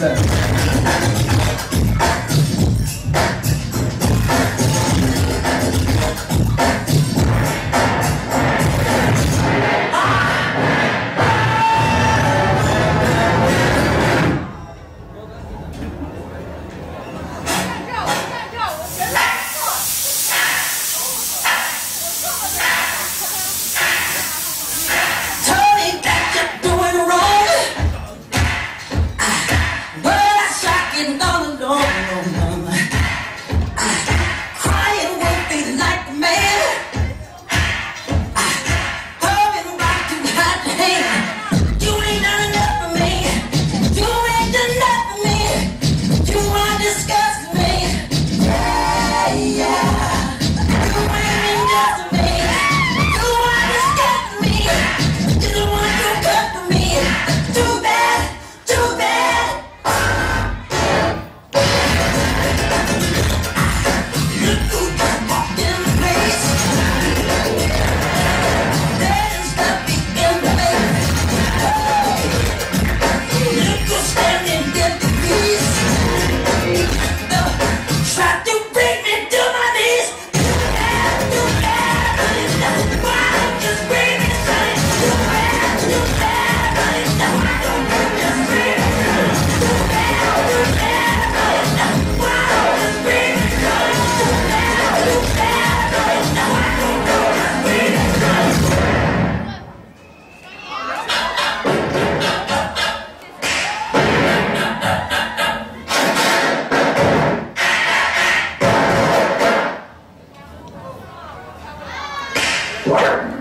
success. Wow.